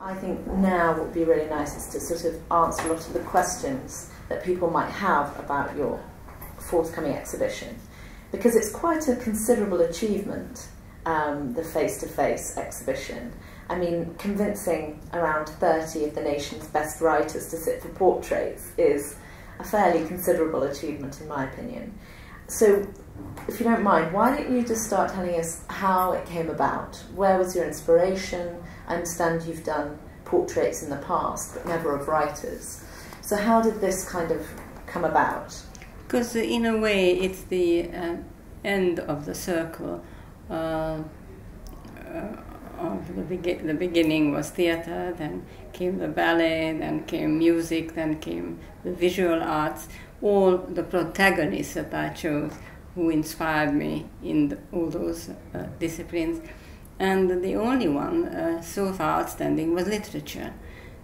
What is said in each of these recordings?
I think now what would be really nice is to sort of answer a lot of the questions that people might have about your forthcoming exhibition because it's quite a considerable achievement, um, the face to face exhibition. I mean, convincing around 30 of the nation's best writers to sit for portraits is a fairly considerable achievement, in my opinion. So, if you don't mind, why don't you just start telling us how it came about? Where was your inspiration? I understand you've done portraits in the past, but never of writers. So, how did this kind of come about? Because, in a way, it's the uh, end of the circle. Uh, uh, of the, be- the beginning was theater, then came the ballet, then came music, then came the visual arts. All the protagonists that I chose who inspired me in the, all those uh, disciplines. And the only one uh, so far outstanding was literature.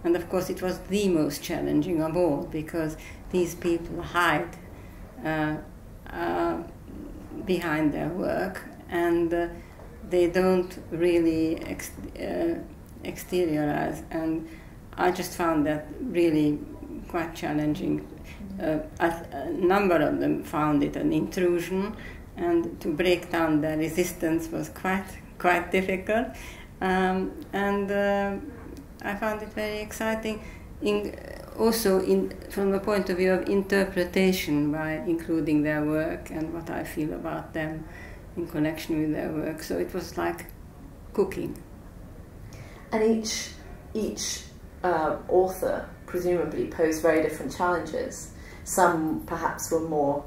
And of course, it was the most challenging of all because these people hide uh, uh behind their work and uh, they don't really ex- uh, exteriorize. And I just found that really quite challenging. Uh, a, number of them found it an intrusion, and to break down their resistance was quite quite difficult. Um, and uh, I found it very exciting. In, also, in, from the point of view of interpretation, by including their work and what I feel about them in connection with their work. So it was like cooking. And each each uh, author presumably posed very different challenges. Some perhaps were more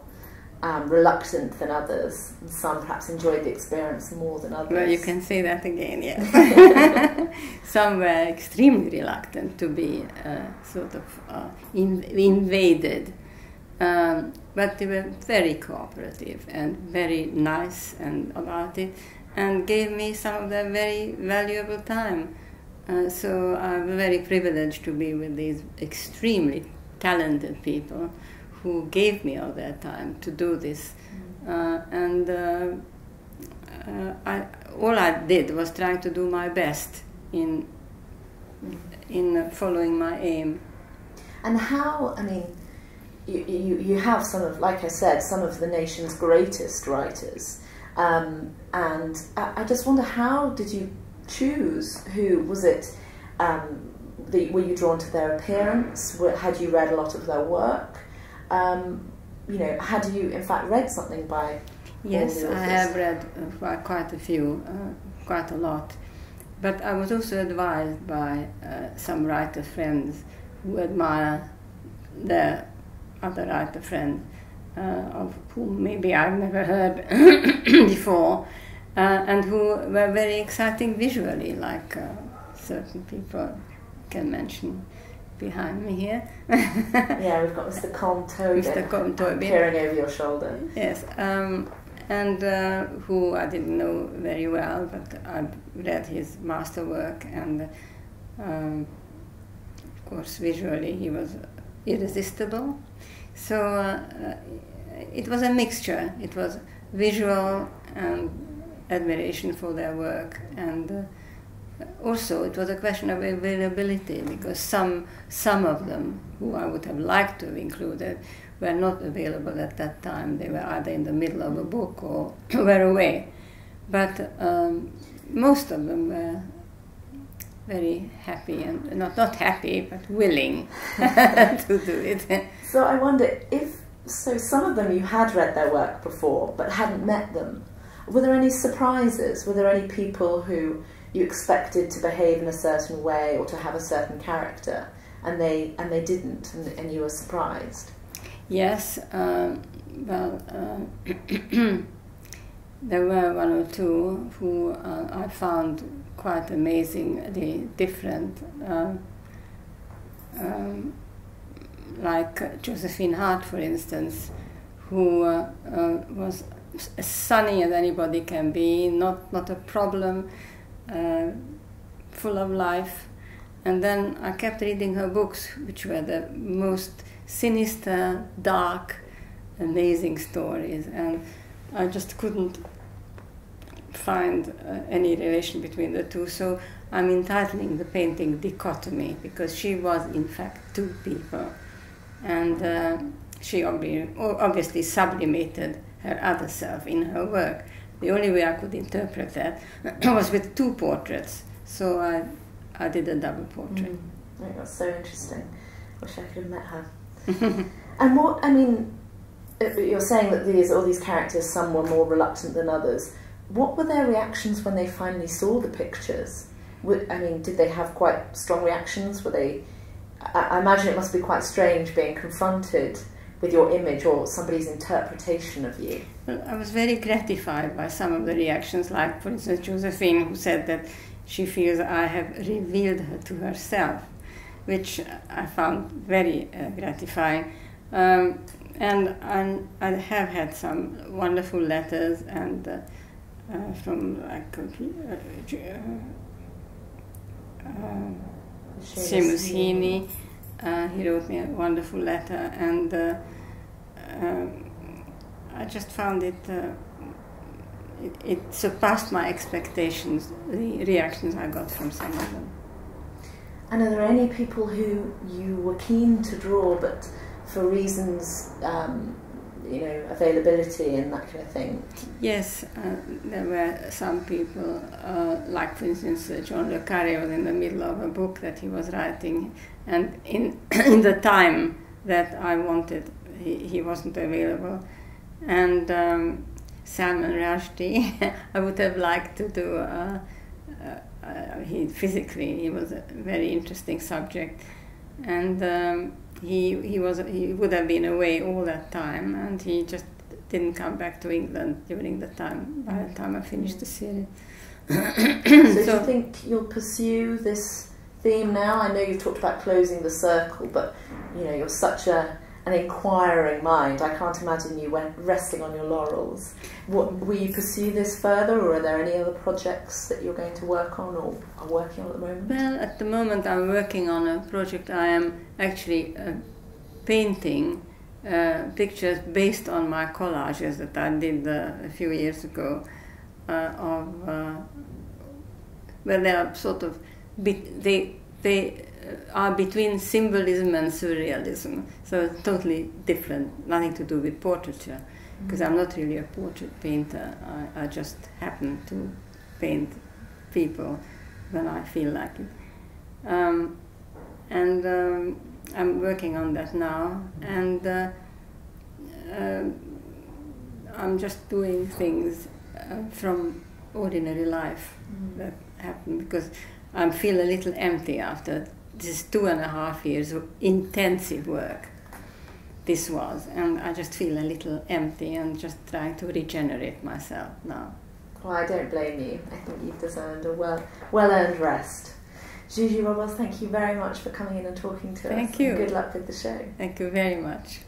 um, reluctant than others. Some perhaps enjoyed the experience more than others. Well, you can say that again, yes. Some were extremely reluctant to be uh, sort of uh, in, invaded. Um, but they were very cooperative and very nice and about it and gave me some of their very valuable time. Uh, so I'm very privileged to be with these extremely talented people who gave me all their time to do this. Mm. Uh, and uh, uh, I, all I did was trying to do my best in in following my aim. And how? I mean, you, you, you have some of, like I said, some of the nation's greatest writers. Um, and I, I, just wonder, how did you choose who? Was it, um, the, were you drawn to their appearance? Were, had you read a lot of their work? Um, you know, had you in fact read something by Yes, I have read uh, quite a few, uh, quite a lot. But I was also advised by uh, some writer friends who admire their other writer friend uh, of whom maybe I've never heard before, uh, and who were very exciting visually, like uh, certain people can mention behind me here. yeah, we've got Mr. Colm Tóibín, Mr. Tóibín peering over your shoulder. Yes, um, and uh, who I didn't know very well, but I read his masterwork, and um, of course, visually he was irresistible. So uh, it was a mixture. It was visual and admiration for their work, and uh, also it was a question of availability because some some of them who I would have liked to have included were not available at that time. They were either in the middle of a book or were away. But um, most of them were very happy and not not happy but willing to do it. So I wonder if so some of them you had read their work before but hadn't met them. Were there any surprises? Were there any people who you expected to behave in a certain way or to have a certain character and they and they didn't and, and you were surprised? Yes, uh, well, uh, there were one or two who uh, I found quite amazingly different. Uh, um, like Josephine Hart, for instance, who uh, uh, was as sunny as anybody can be, not, not a problem, uh, full of life. And then I kept reading her books, which were the most sinister, dark, amazing stories. And I just couldn't find uh, any relation between the two. So I'm entitling the painting dichotomy because she was in fact two people, and uh, she obviously sublimated her other self in her work. The only way I could interpret that was with two portraits. So I, I did a double portrait. Mm. I that's so interesting. Wish I could have met her. and what I mean, uh, you're saying that these all these characters, some were more reluctant than others. What were their reactions when they finally saw the pictures? I mean, did they have quite strong reactions? Were they? I imagine it must be quite strange being confronted with your image or somebody's interpretation of you. Well, I was very gratified by some of the reactions, like, for instance, Josephine, who said that she feels I have revealed her to herself, which I found very uh, gratifying. Um, and, and I have had some wonderful letters and uh, uh, from like uh, uh, Seamus Heaney. Uh, he wrote me a wonderful letter, and uh, um, I just found it, uh, it, it surpassed my expectations. The reactions I got from some of them. And are there any people who you were keen to draw, but for reasons um, you know, availability and that kind of thing? Yes, uh, there were some people, uh, like for instance, uh, John Le Carre was in the middle of a book that he was writing, and in, in the time that I wanted, he, he wasn't available. And um, Salman Rushdie, I would have liked to do, uh, uh, he physically, he was a very interesting subject. And um, he he was he would have been away all that time, and he just didn't come back to England during the time. By the time I finished the series. so, so, do you think you'll pursue this theme now? I know you've talked about closing the circle, but you know you're such a an inquiring mind. I can't imagine you went resting on your laurels. What, will you pursue this further, or are there any other projects that you're going to work on or are working on at the moment? Well, at the moment, I'm working on a project. I am actually uh, painting uh, pictures based on my collages that I did uh, a few years ago. Uh, of uh, well, they are sort of they they uh, are between symbolism and surrealism. So totally different, nothing to do with portraiture, because mm-hmm. I'm not really a portrait painter. I, I, just happen to paint people when I feel like it. Um, and um, I'm working on that now, and uh, uh, I'm just doing things uh, from ordinary life mm. that happen because I feel a little empty after this two and a half years of intensive work this was and i just feel a little empty and just trying to regenerate myself now well i don't blame you i think you've deserved a well well earned rest Zsuzsi Roboz, thank you very much for coming in and talking to thank us. Thank you. good luck with the show. Thank you very much.